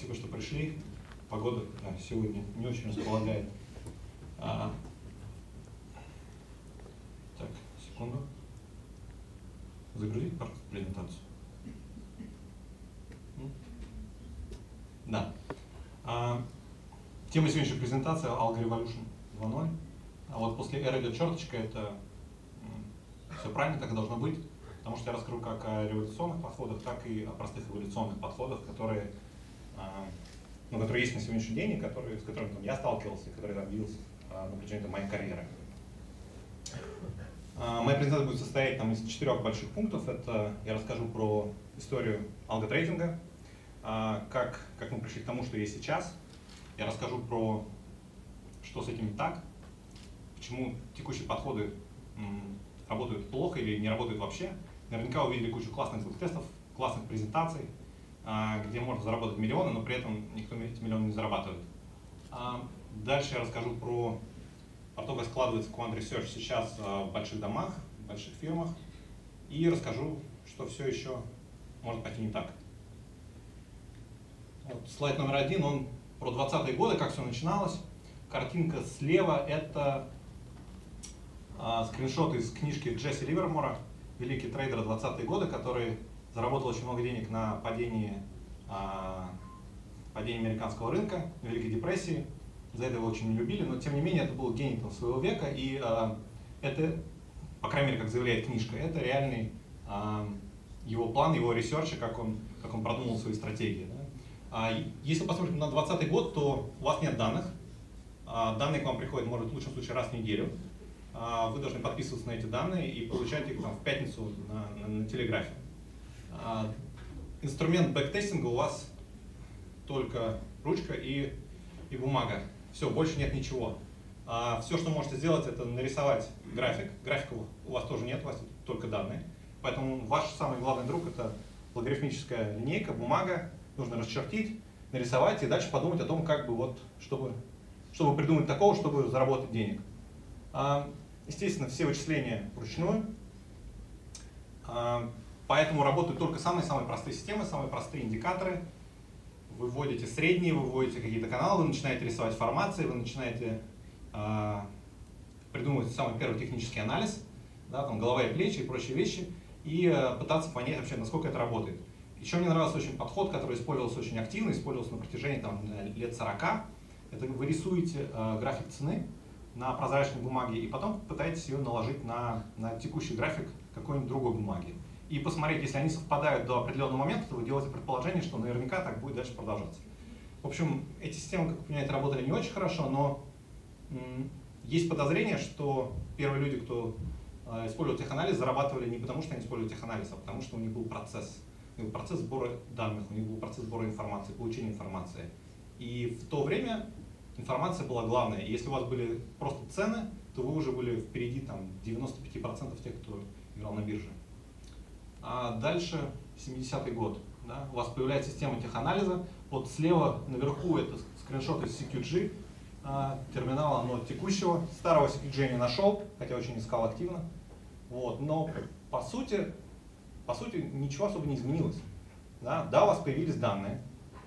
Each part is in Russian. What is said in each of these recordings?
спасибо, что пришли. Погода да, сегодня не очень располагает. А, так, секунду. Загрузить презентацию. Да. А, тема сегодняшней презентации Algo Revolution 2.0. А вот после R идет черточка, это все правильно, так и должно быть. Потому что я расскажу как о революционных подходах, так и о простых эволюционных подходах, которые, ну, которые есть на сегодняшний день, и которые, с которыми там, я сталкивался, и которые я видел а, на протяжении там, моей карьеры. А, моя презентация будет состоять там, из четырех больших пунктов. Это я расскажу про историю алготрейдинга, как, как мы пришли к тому, что есть сейчас. Я расскажу про, что с этим не так, почему текущие подходы работают плохо или не работают вообще. Наверняка увидели кучу классных звук-тестов, классных презентаций, а, где можно заработать миллионы, но при этом никто эти миллионы не зарабатывает. А, дальше я расскажу про, про то, как складывается Quant Research сейчас а, в больших домах, в больших фирмах, и расскажу, что все еще может пойти не так. Вот, слайд номер один, он про 20-е годы, как все начиналось. Картинка слева – это а, скриншот из книжки Джесси Ливермора, великий трейдер 20-е годы, который заработал очень много денег на падении, а, падении американского рынка, Великой депрессии. За это его очень не любили, но тем не менее это был гений своего века, и а, это, по крайней мере, как заявляет книжка, это реальный а, его план, его research а, как он, как он продумал свои стратегии. Если посмотрим на 2020 год, то у вас нет данных, данные к вам приходят, может, в лучшем случае раз в неделю, вы должны подписываться на эти данные и получать их там, в пятницу на, на, на телеграфе. А, инструмент бэктестинга у вас только ручка и, и бумага. Все, больше нет ничего. А, все, что можете сделать, это нарисовать график. Графика у вас тоже нет, у вас только данные. Поэтому ваш самый главный друг это логарифмическая линейка, бумага. Нужно расчертить, нарисовать и дальше подумать о том, как бы вот, чтобы, чтобы придумать такого, чтобы заработать денег. Естественно, все вычисления вручную, а, поэтому работают только самые-самые простые системы, самые простые индикаторы. Вы вводите средние, вы вводите какие-то каналы, вы начинаете рисовать формации, вы начинаете а, придумывать самый первый технический анализ, да, там, голова и плечи и прочие вещи, и а, пытаться понять вообще, насколько это работает. Еще мне нравился очень подход, который использовался очень активно, использовался на протяжении там, лет 40. Это вы рисуете э, график цены, на прозрачной бумаге, и потом пытаетесь ее наложить на, на текущий график какой-нибудь другой бумаги. И посмотреть, если они совпадают до определенного момента, то вы делаете предположение, что наверняка так будет дальше продолжаться. В общем, эти системы, как вы понимаете, работали не очень хорошо, но есть подозрение, что первые люди, кто э, использовал теханализ, зарабатывали не потому, что они использовали теханализ, а потому что у них был процесс. У них был процесс сбора данных, у них был процесс сбора информации, получения информации. И в то время информация была главная. И если у вас были просто цены, то вы уже были впереди там, 95% тех, кто играл на бирже. А дальше 70-й год. Да, у вас появляется система теханализа. Вот слева наверху это скриншот из CQG а, терминала, но текущего. Старого CQG не нашел, хотя очень искал активно. Вот, но по сути, по сути ничего особо не изменилось. Да, да, у вас появились данные,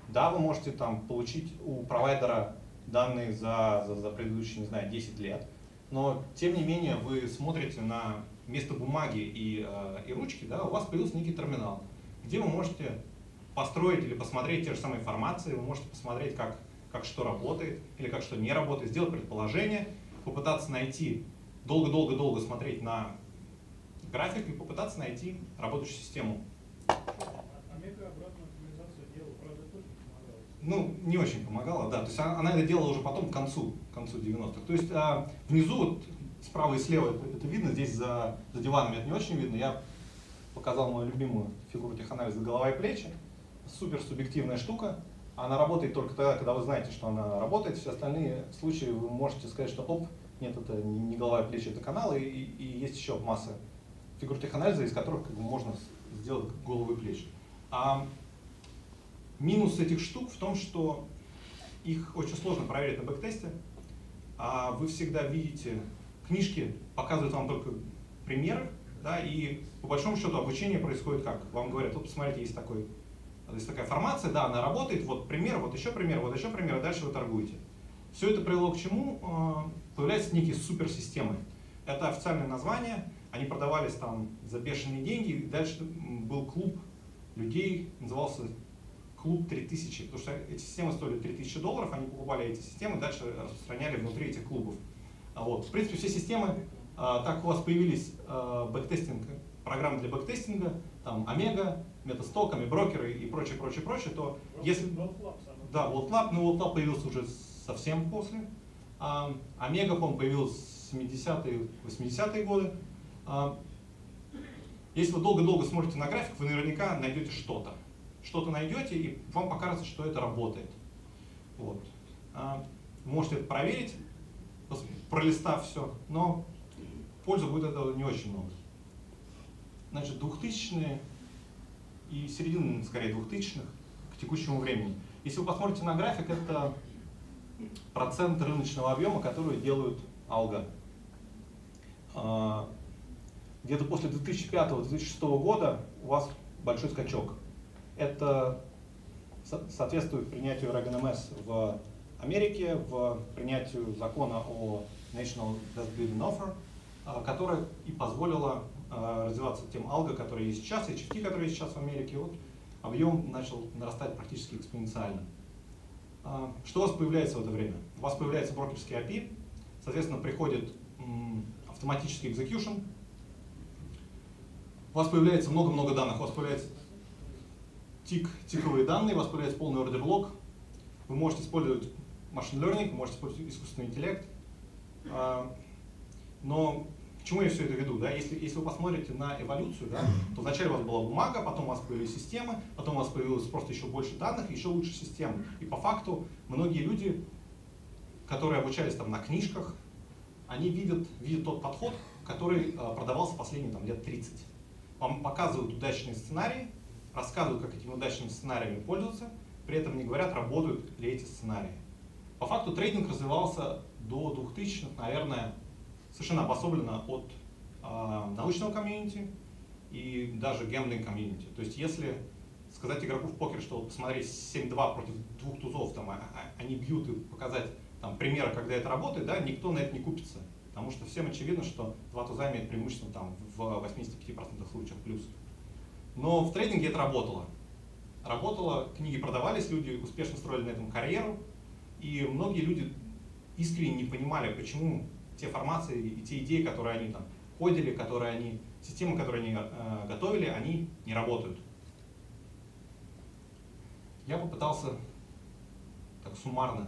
да, вы можете там получить у провайдера данные за, за, за предыдущие, не знаю, 10 лет. Но, тем не менее, вы смотрите на место бумаги и, э, и ручки, да, у вас появился некий терминал, где вы можете построить или посмотреть те же самые формации, вы можете посмотреть, как, как что работает или как что не работает, сделать предположение, попытаться найти, долго-долго-долго смотреть на график и попытаться найти работающую систему. Ну, не очень помогала, да. То есть она, она это делала уже потом, к концу, к концу 90-х. То есть а, внизу, вот, справа и слева это, это видно, здесь за, за диванами это не очень видно. Я показал мою любимую фигуру теханализа голова и плечи. Супер субъективная штука. Она работает только тогда, когда вы знаете, что она работает. Все остальные случаи вы можете сказать, что оп, нет, это не голова и плечи, это каналы. И, и есть еще масса фигур теханализа, из которых как бы, можно сделать голову и плечи. А Минус этих штук в том, что их очень сложно проверить на бэктесте, а вы всегда видите, книжки показывают вам только примеры, да, и по большому счету обучение происходит как? Вам говорят, вот посмотрите, есть такой есть такая формация, да, она работает, вот пример, вот еще пример, вот еще пример, и дальше вы торгуете. Все это привело к чему? А, появляются некие суперсистемы. Это официальное название, они продавались там за бешеные деньги, и дальше был клуб людей, назывался клуб 3000, потому что эти системы стоили 3000 долларов, они покупали эти системы, дальше распространяли внутри этих клубов. А вот. В принципе, все системы, а, так у вас появились а, backtesting, программы для бэктестинга, там Омега, Метасток, брокеры и прочее, прочее, прочее, то если... Да, WorldLab, но WorldLab появился уже совсем после. Омега, по-моему, появился в 70-е, 80-е годы. Если вы долго-долго смотрите на график, вы наверняка найдете что-то. Что-то найдете, и вам покажется, что это работает. Вот. Можете это проверить, пролистав все, но пользы будет этого не очень много. Значит, 2000-е и середина, скорее, 2000-х к текущему времени. Если вы посмотрите на график, это процент рыночного объема, который делают алго. А, где-то после 2005-2006 года у вас большой скачок. Это соответствует принятию РГНМС в Америке, в принятию закона о National Best Bidding Offer, а, которая и позволила развиваться тем алго, которые есть сейчас, и HFT, которые есть сейчас в Америке. Вот объем начал нарастать практически экспоненциально. А, что у вас появляется в это время? У вас появляется брокерский API, соответственно, приходит автоматический execution, у вас появляется много-много данных, у вас появляется тик, тиковые данные, у полный ордер-лог, вы можете использовать машин learning, вы можете использовать искусственный интеллект, а, но к чему я все это веду? Да? Если, если вы посмотрите на эволюцию, да, то вначале у вас была бумага, потом у вас появились системы, потом у вас появилось просто еще больше данных, еще лучше системы. И по факту многие люди, которые обучались там на книжках, они видят, видят тот подход, который э, продавался последние там, лет 30. Вам показывают удачные сценарии, рассказывают, как этими удачными сценариями пользоваться, при этом не говорят, работают ли эти сценарии. По факту трейдинг развивался до 2000-х, наверное, совершенно обособленно от э, научного комьюнити и даже гэмблинг комьюнити. То есть если сказать игроку в покер, что посмотреть 7-2 против двух тузов, там, а, а, они бьют и показать там, примеры, когда это работает, да, никто на это не купится. Потому что всем очевидно, что два туза имеют преимущество там, в 85% случаев плюс. Но в трейдинге это работало. Работало, книги продавались, люди успешно строили на этом карьеру, и многие люди искренне не понимали, почему те формации и те идеи, которые они там ходили, которые они, системы, которые они э, готовили, они не работают. Я попытался так суммарно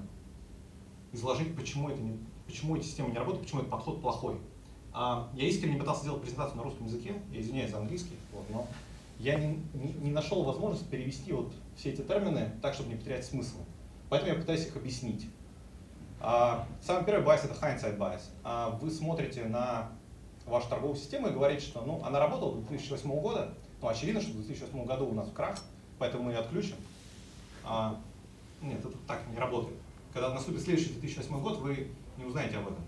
изложить, почему, это не, почему эти системы не работают, почему этот подход плохой. А, я искренне пытался сделать презентацию на русском языке, я извиняюсь за английский, вот, но я не, не, не нашел возможности перевести вот все эти термины так, чтобы не потерять смысл. Поэтому я пытаюсь их объяснить. А, самый первый bias это hindsight bias. А, вы смотрите на вашу торговую систему и говорите, что ну, она работала до 2008 года, но очевидно, что в 2008 году у нас крах, поэтому мы ее отключим. А, нет, это так не работает. Когда наступит следующий 2008 год, вы не узнаете об этом.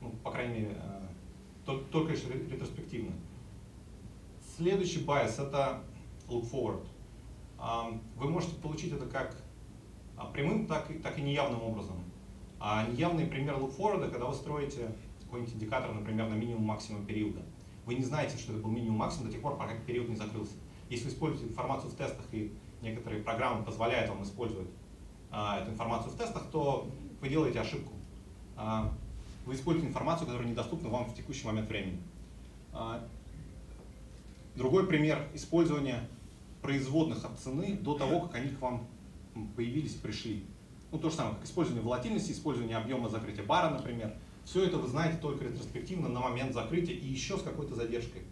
Ну, по крайней мере, только, только лишь ретроспективно. Следующий bias это look forward. Вы можете получить это как прямым, так и, так и неявным образом. А неявный пример лукфорварда, когда вы строите какой-нибудь индикатор, например, на минимум-максимум периода. Вы не знаете, что это был минимум-максимум до тех пор, пока период не закрылся. Если вы используете информацию в тестах и некоторые программы позволяют вам использовать а, эту информацию в тестах, то вы делаете ошибку. А, вы используете информацию, которая недоступна вам в текущий момент времени. А, другой пример использования производных от цены до того, как они к вам появились, пришли. Ну, то же самое, как использование волатильности, использование объема закрытия бара, например. Все это вы знаете только ретроспективно на момент закрытия и еще с какой-то задержкой.